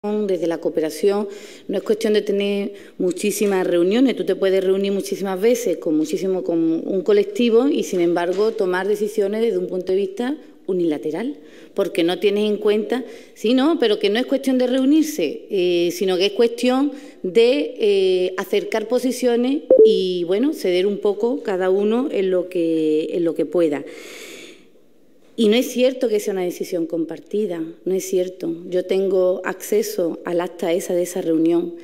desde la cooperación, no es cuestión de tener muchísimas reuniones, tú te puedes reunir muchísimas veces con muchísimo con un colectivo y sin embargo tomar decisiones desde un punto de vista unilateral, porque no tienes en cuenta, sí, no, pero que no es cuestión de reunirse, eh, sino que es cuestión de eh, acercar posiciones y bueno, ceder un poco cada uno en lo que, en lo que pueda. Y no es cierto que sea una decisión compartida, no es cierto. Yo tengo acceso al acta esa de esa reunión.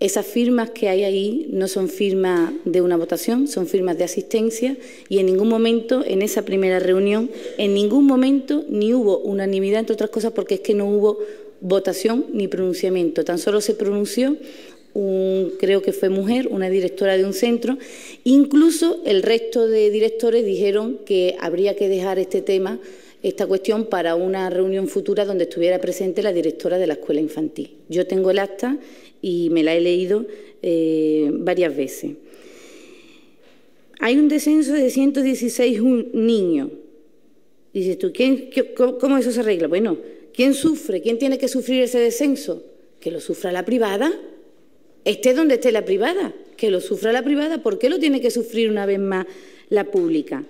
Esas firmas que hay ahí no son firmas de una votación, son firmas de asistencia y en ningún momento en esa primera reunión, en ningún momento ni hubo unanimidad, entre otras cosas porque es que no hubo votación ni pronunciamiento. Tan solo se pronunció creo que fue mujer, una directora de un centro. Incluso el resto de directores dijeron que habría que dejar este tema, esta cuestión, para una reunión futura donde estuviera presente la directora de la escuela infantil. Yo tengo el acta y me la he leído eh, varias veces. Hay un descenso de 116 niños. Dices tú, ¿cómo eso se arregla? Bueno, ¿quién sufre? ¿Quién tiene que sufrir ese descenso? Que lo sufra la privada esté donde esté la privada, que lo sufra la privada, ¿por qué lo tiene que sufrir una vez más la pública?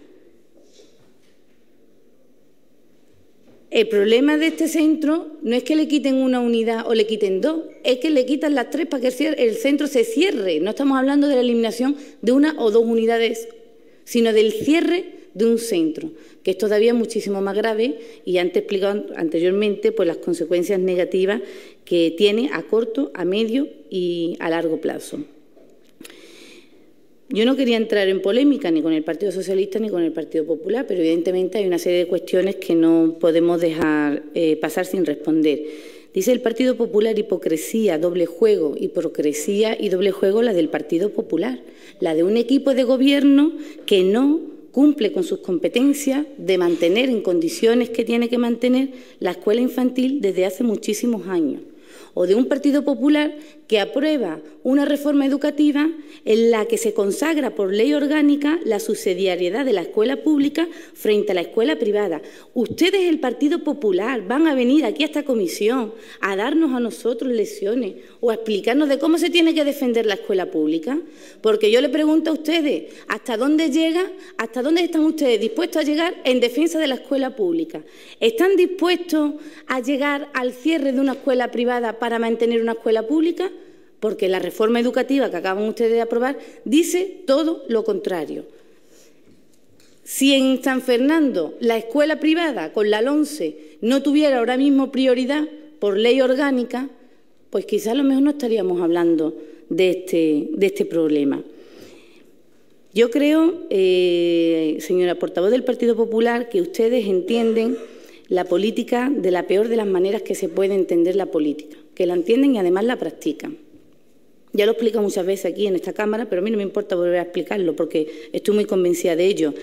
El problema de este centro no es que le quiten una unidad o le quiten dos, es que le quitan las tres para que el centro se cierre. No estamos hablando de la eliminación de una o dos unidades, sino del cierre de un centro, que es todavía muchísimo más grave y antes explicado anteriormente pues las consecuencias negativas que tiene a corto, a medio y a largo plazo. Yo no quería entrar en polémica ni con el Partido Socialista ni con el Partido Popular, pero evidentemente hay una serie de cuestiones que no podemos dejar eh, pasar sin responder. Dice el Partido Popular hipocresía, doble juego, hipocresía y doble juego la del Partido Popular, la de un equipo de gobierno que no cumple con sus competencias de mantener en condiciones que tiene que mantener la escuela infantil desde hace muchísimos años o de un Partido Popular que aprueba una reforma educativa en la que se consagra por ley orgánica la subsidiariedad de la escuela pública frente a la escuela privada. Ustedes, el Partido Popular, van a venir aquí a esta comisión a darnos a nosotros lecciones o a explicarnos de cómo se tiene que defender la escuela pública. Porque yo le pregunto a ustedes, ¿hasta dónde llega, hasta dónde están ustedes dispuestos a llegar en defensa de la escuela pública? ¿Están dispuestos a llegar al cierre de una escuela privada para mantener una escuela pública? Porque la reforma educativa que acaban ustedes de aprobar dice todo lo contrario. Si en San Fernando la escuela privada con la LONCE no tuviera ahora mismo prioridad por ley orgánica, pues quizás a lo mejor no estaríamos hablando de este, de este problema. Yo creo, eh, señora portavoz del Partido Popular, que ustedes entienden la política de la peor de las maneras que se puede entender la política que la entienden y además la practican. Ya lo explico muchas veces aquí en esta Cámara, pero a mí no me importa volver a explicarlo porque estoy muy convencida de ello.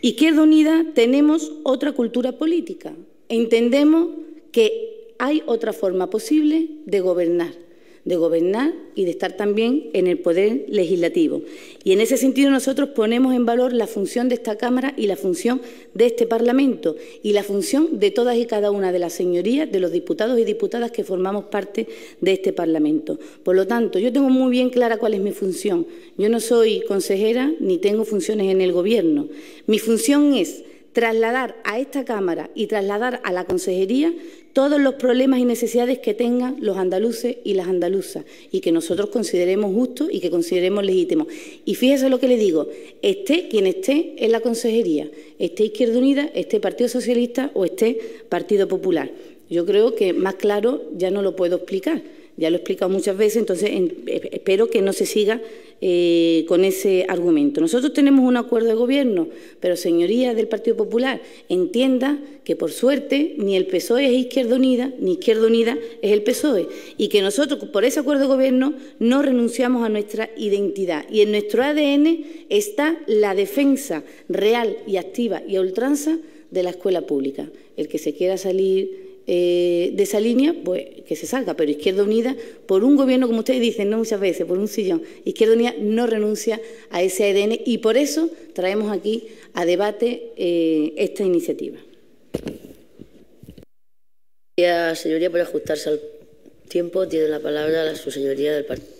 Izquierda Unida tenemos otra cultura política. Entendemos que hay otra forma posible de gobernar de gobernar y de estar también en el poder legislativo. Y en ese sentido nosotros ponemos en valor la función de esta Cámara y la función de este Parlamento y la función de todas y cada una de las señorías, de los diputados y diputadas que formamos parte de este Parlamento. Por lo tanto, yo tengo muy bien clara cuál es mi función. Yo no soy consejera ni tengo funciones en el Gobierno. Mi función es trasladar a esta Cámara y trasladar a la Consejería todos los problemas y necesidades que tengan los andaluces y las andaluzas y que nosotros consideremos justos y que consideremos legítimos. Y fíjese lo que le digo, esté quien esté en la consejería, esté Izquierda Unida, esté Partido Socialista o esté Partido Popular. Yo creo que más claro ya no lo puedo explicar. Ya lo he explicado muchas veces, entonces espero que no se siga eh, con ese argumento. Nosotros tenemos un acuerdo de gobierno, pero señoría del Partido Popular, entienda que por suerte ni el PSOE es Izquierda Unida, ni Izquierda Unida es el PSOE, y que nosotros por ese acuerdo de gobierno no renunciamos a nuestra identidad. Y en nuestro ADN está la defensa real y activa y a ultranza de la escuela pública. El que se quiera salir eh, de esa línea, pues que se salga. Pero Izquierda Unida, por un gobierno, como ustedes dicen, no muchas veces, por un sillón, Izquierda Unida no renuncia a ese ADN y por eso traemos aquí a debate eh, esta iniciativa. Señoría, por ajustarse al tiempo tiene la palabra su señoría del partido.